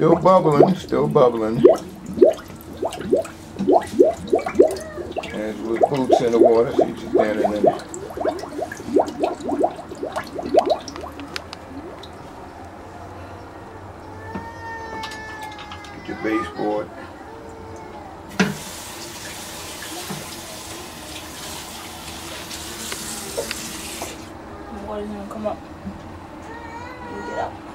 Still bubbling, still bubbling. As with boots in the water, she's just standing in it. Get your baseboard. The water's gonna come up. You get out.